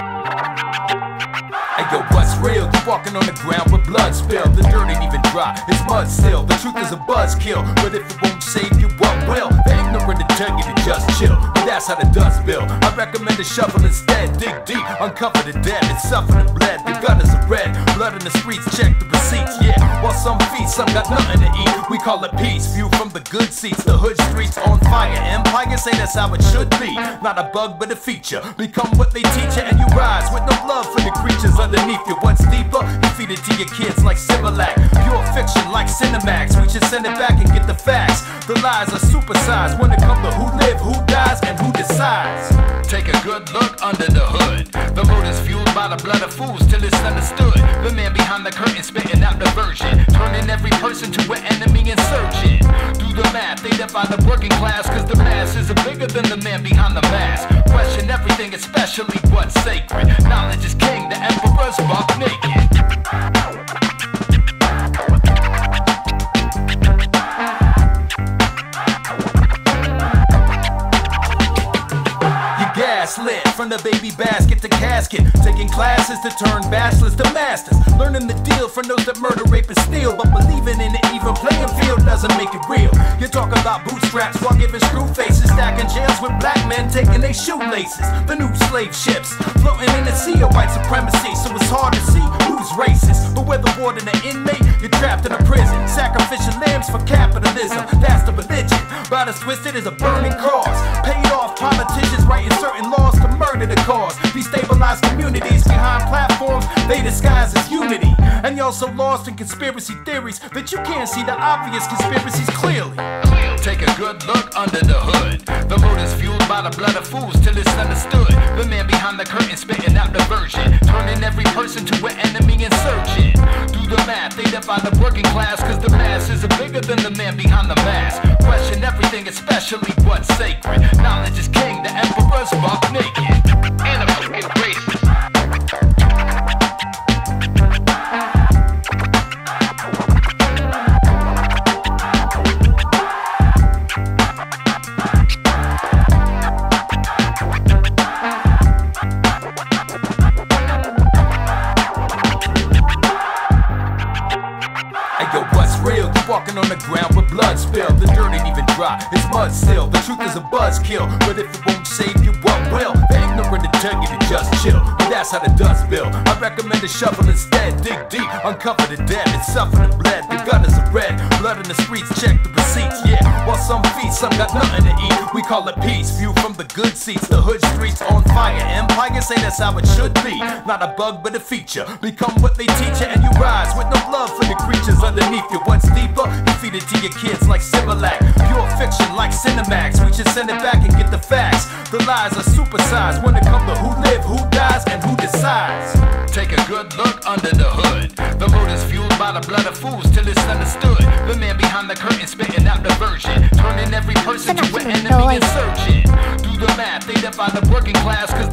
Hey yo, what's real? You walking on the ground with blood spilled. The dirt ain't even dry, it's mud still. The truth is a buzzkill, but if it won't save you, what will? The ignorant to tell you to just chill, but that's how the dust bill. I recommend a shovel instead. Dig deep, uncover the dead, and suffer the bled. The gutters are red, blood in the streets. Check the receipts, yeah. While some feast, some got nothing to eat. We call it peace. View from the good seats, the hood streets on fire. Empire say that's how it should be. Not a bug, but a feature. Become what they teach you, and you rise with no love for the creatures underneath you. What's deeper? Feed it to your kids like Similac. Pure fiction like Cinemax. We should send it back and get the facts. The lies are supersized when it comes to who live, who dies, and who decides. Take a good look under the hood. The mood is fueled by the blood of fools till it's understood. The man behind the curtain spitting out the version. Turning every person to an enemy insurgent. Do the math, they define the working class, cause the masses are bigger than the man behind the mask. Question everything, especially what's sacred. Knowledge is king, the emperor's buck naked. From the baby basket to casket. Taking classes to turn bachelors to masters. Learning the deal from those that murder, rape, and steal. But believing in the even playing field doesn't make it real. You talk about bootstraps while giving screw faces. Stacking jails with black men taking their shoelaces. The new slave ships floating in the sea of white supremacy. So it's hard to see who's racist. But whether warden or inmate, you're trapped in a prison. Sacrificial lambs for capitalism. That's the religion. About as twisted as a burning cross. Paid off politicians And so lost in conspiracy theories that you can't see the obvious conspiracies clearly. Take a good look under the hood. The mood is fueled by the blood of fools till it's understood. The man behind the curtain spitting out the version. Turning every person to an enemy insurgent. Do the math, they define the working class, cause the masses are bigger than the man behind the mask. Question everything, especially what's sacred. Knowledge is king, the emperor's buck naked. And a fucking racist. Walking on the ground with blood spilled. The dirt ain't even dry, it's mud still. The truth is a buzzkill, but if it won't save you, what will? The ignorant to tell you to just chill, but that's how the dust bill. I recommend a shovel instead. Dig deep, uncover the dead, and suffer the bled. The gutters are red, blood in the streets. Check the receipts, yeah. While some feast, some got nothing to eat. We call it peace. View from the good seats, the hood streets on fire. Empire say that's how it should be. Not a bug, but a feature. Become what they teach you, and you rise with no creatures underneath you. What's deeper? You feed it to your kids like Similac. Pure fiction like Cinemax. We should send it back and get the facts. The lies are supersized when it comes to who live, who dies, and who decides. Take a good look under the hood. The mood is fueled by the blood of fools till it's understood. The man behind the curtain spitting out the version. Turning every person to an enemy insurgent. Do the math, they define the working class, cause